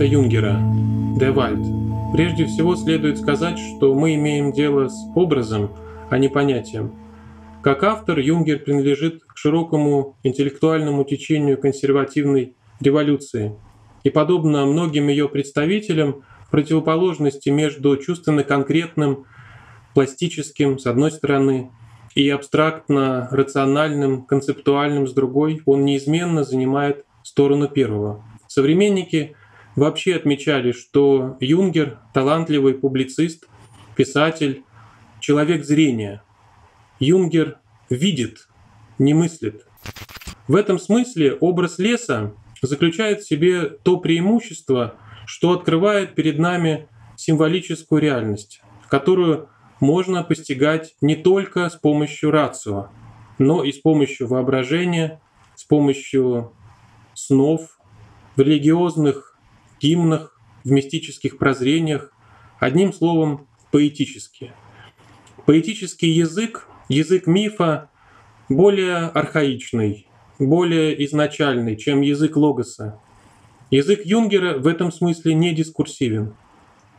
Эрнста Юнгера «Der Wald». Прежде всего следует сказать, что мы имеем дело с образом, а не понятием. Как автор, Юнгер принадлежит к широкому интеллектуальному течению консервативной революции. И подобно многим ее представителям, противоположности между чувственно-конкретным, пластическим, с одной стороны, и абстрактно-рациональным, концептуальным, с другой, он неизменно занимает сторону первого. Современники вообще отмечали, что Юнгер — талантливый публицист, писатель, человек зрения. Юнгер видит, не мыслит. В этом смысле образ леса заключает в себе то преимущество, что открывает перед нами символическую реальность, которую можно постигать не только с помощью рацио, но и с помощью воображения, с помощью снов, религиозных гимнах, в мистических прозрениях, одним словом, поэтически. Поэтический язык, язык мифа, более архаичный, более изначальный, чем язык логоса. Язык Юнгера в этом смысле не дискурсивен.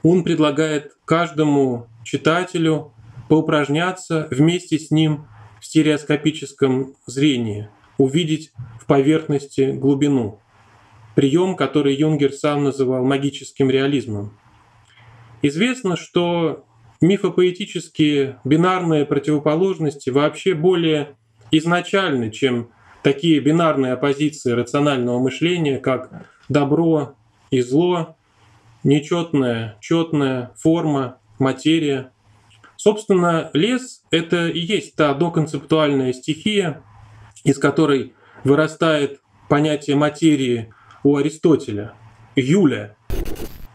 Он предлагает каждому читателю поупражняться вместе с ним в стереоскопическом зрении, увидеть в поверхности глубину. Прием, который Юнгер сам называл магическим реализмом. Известно, что мифопоэтические бинарные противоположности вообще более изначальны, чем такие бинарные оппозиции рационального мышления, как добро и зло, нечетная, четная форма, материя. Собственно, лес — это и есть та доконцептуальная стихия, из которой вырастает понятие материи у Аристотеля, Юля.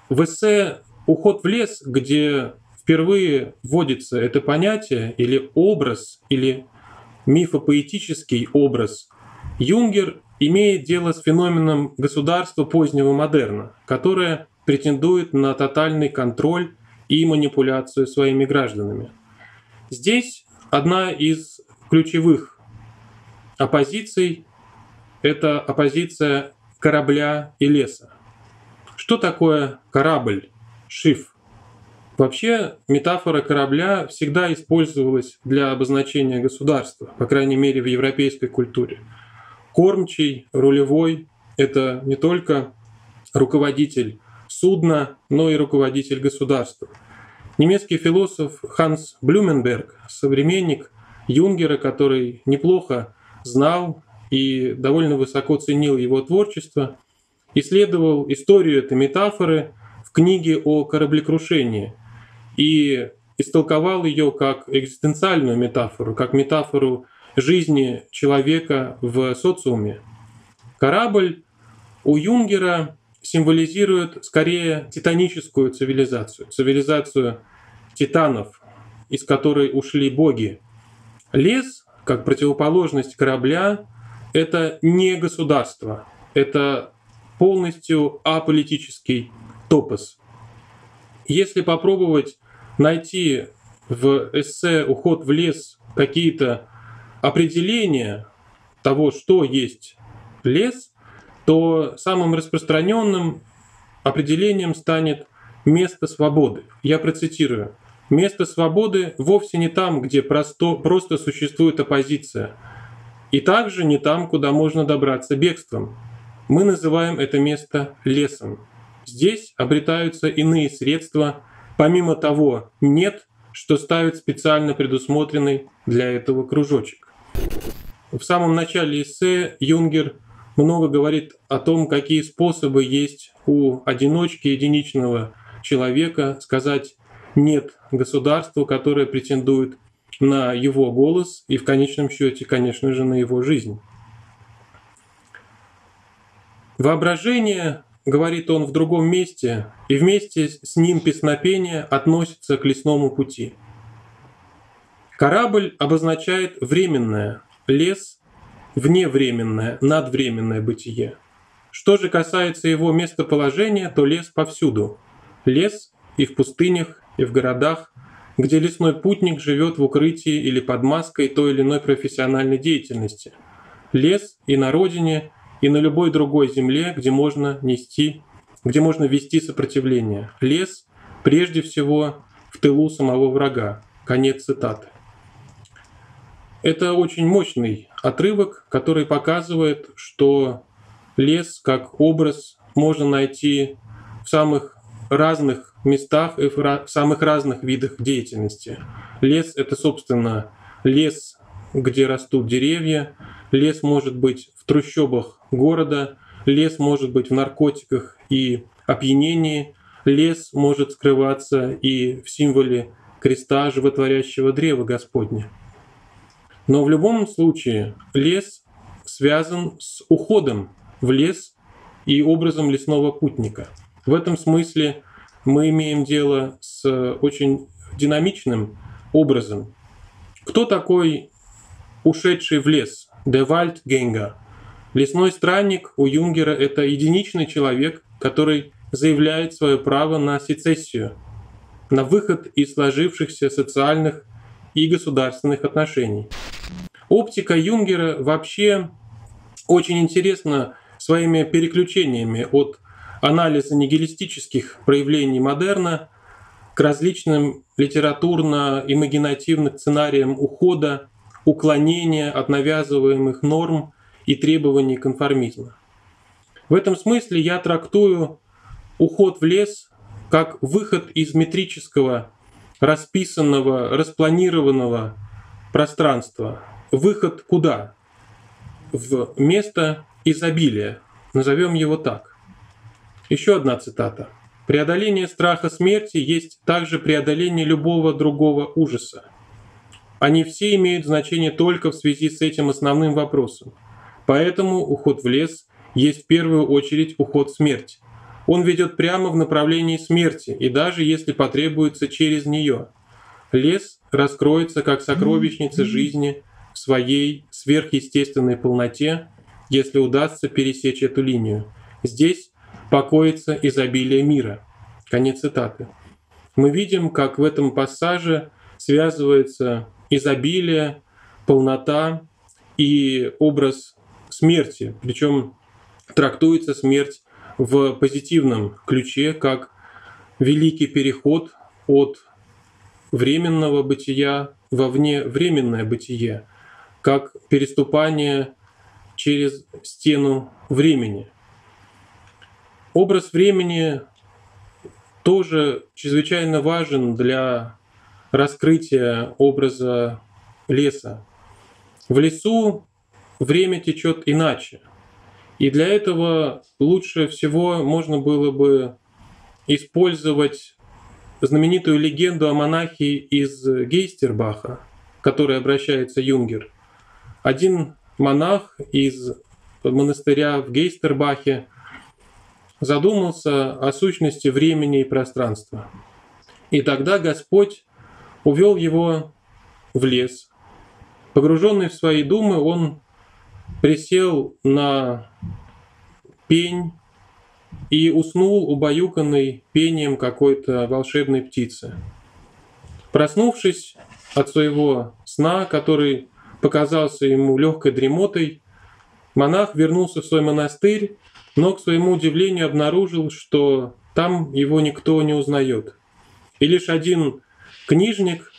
В эссе «Уход в лес», где впервые вводится это понятие или образ, или мифопоэтический образ, Юнгер имеет дело с феноменом государства позднего модерна, которое претендует на тотальный контроль и манипуляцию своими гражданами. Здесь одна из ключевых оппозиций — это оппозиция корабля и леса. Что такое корабль, шиф? Вообще метафора корабля всегда использовалась для обозначения государства, по крайней мере в европейской культуре. Кормчий, рулевой — это не только руководитель судна, но и руководитель государства. Немецкий философ Ханс Блюменберг, современник Юнгера, который неплохо знал и довольно высоко ценил его творчество, исследовал историю этой метафоры в книге о кораблекрушении и истолковал ее как экзистенциальную метафору, как метафору жизни человека в социуме. Корабль у Юнгера символизирует скорее титаническую цивилизацию, цивилизацию титанов, из которой ушли боги. Лес, как противоположность корабля, это не государство, это полностью аполитический топос. Если попробовать найти в эссе «Уход в лес» какие-то определения того, что есть лес, то самым распространенным определением станет место свободы. Я процитирую. Место свободы вовсе не там, где просто, просто существует оппозиция, и также не там, куда можно добраться бегством. Мы называем это место лесом. Здесь обретаются иные средства, помимо того «нет», что ставит специально предусмотренный для этого кружочек. В самом начале эссе Юнгер много говорит о том, какие способы есть у одиночки, единичного человека сказать «нет» государству, которое претендует на его голос и в конечном счете, конечно же, на его жизнь. Воображение, говорит он в другом месте, и вместе с ним песнопение относится к лесному пути. Корабль обозначает временное, лес вневременное, надвременное бытие. Что же касается его местоположения, то лес повсюду. Лес и в пустынях, и в городах, где лесной путник живет в укрытии или под маской той или иной профессиональной деятельности. Лес и на родине, и на любой другой земле, где можно нести где можно вести сопротивление. Лес прежде всего в тылу самого врага. Конец цитаты. Это очень мощный отрывок, который показывает, что лес как образ можно найти в самых разных местах и в самых разных видах деятельности. Лес — это, собственно, лес, где растут деревья, лес может быть в трущобах города, лес может быть в наркотиках и опьянении, лес может скрываться и в символе креста животворящего древа Господня. Но в любом случае лес связан с уходом в лес и образом лесного путника. В этом смысле мы имеем дело с очень динамичным образом. Кто такой ушедший в лес? Der Waldgänger. Лесной странник у Юнгера — это единичный человек, который заявляет свое право на сецессию, на выход из сложившихся социальных и государственных отношений. Оптика Юнгера вообще очень интересна своими переключениями от анализа нигилистических проявлений модерна к различным литературно-имагинативным сценариям ухода, уклонения от навязываемых норм и требований конформизма. В этом смысле я трактую уход в лес как выход из метрического, расписанного, распланированного пространства. Выход куда? В место изобилия. Назовем его так. Еще одна цитата. Преодоление страха смерти есть также преодоление любого другого ужаса. Они все имеют значение только в связи с этим основным вопросом. Поэтому уход в лес есть в первую очередь уход в смерть. Он ведет прямо в направлении смерти, и даже если потребуется через нее. Лес раскроется как сокровищница жизни в своей сверхъестественной полноте, если удастся пересечь эту линию. Здесь покоится изобилие мира. Конец цитаты. Мы видим, как в этом пассаже связывается изобилие, полнота и образ смерти. Причем трактуется смерть в позитивном ключе, как великий переход от временного бытия во вневременное бытие, как переступание через стену времени. Образ времени тоже чрезвычайно важен для раскрытия образа леса. В лесу время течет иначе. И для этого лучше всего можно было бы использовать знаменитую легенду о монахе из Гейстербаха, к которой обращается Юнгер. Один монах из монастыря в Гейстербахе задумался о сущности времени и пространства. И тогда Господь увел его в лес. Погруженный в свои думы, он присел на пень и уснул убаюканный пением какой-то волшебной птицы. Проснувшись от своего сна, который показался ему легкой дремотой, монах вернулся в свой монастырь, но к своему удивлению обнаружил, что там его никто не узнает. И лишь один книжник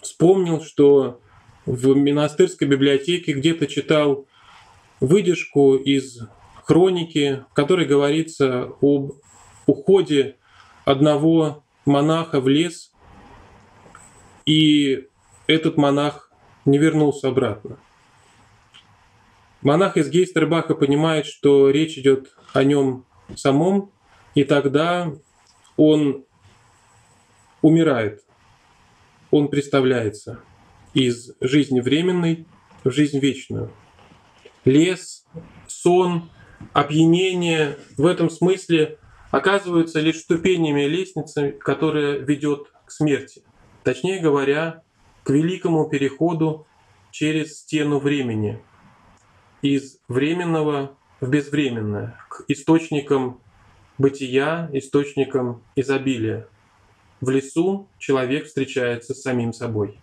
вспомнил, что в монастырской библиотеке где-то читал выдержку из хроники, в которой говорится об уходе одного монаха в лес, и этот монах не вернулся обратно. Монах из Гейстербаха понимает, что речь идет о нем самом, и тогда он умирает, он представляется из жизни временной в жизнь вечную. Лес, сон, опьянение в этом смысле оказываются лишь ступенями лестницы, которая ведет к смерти. Точнее говоря, к великому переходу через стену времени из временного в безвременное, к источникам бытия, источникам изобилия. В лесу человек встречается с самим собой.